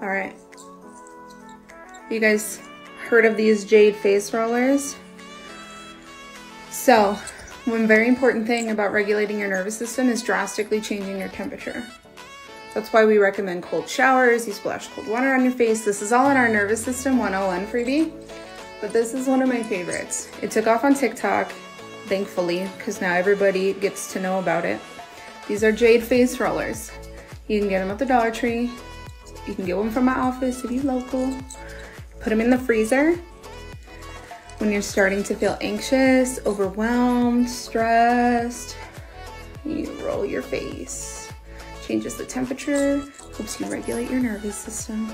All right. You guys heard of these jade face rollers? So, one very important thing about regulating your nervous system is drastically changing your temperature. That's why we recommend cold showers, you splash cold water on your face. This is all in our nervous system 101 freebie, but this is one of my favorites. It took off on TikTok, thankfully, because now everybody gets to know about it. These are jade face rollers. You can get them at the Dollar Tree. You can get one from my office if you're local. Put them in the freezer. When you're starting to feel anxious, overwhelmed, stressed, you roll your face changes the temperature, helps you regulate your nervous system.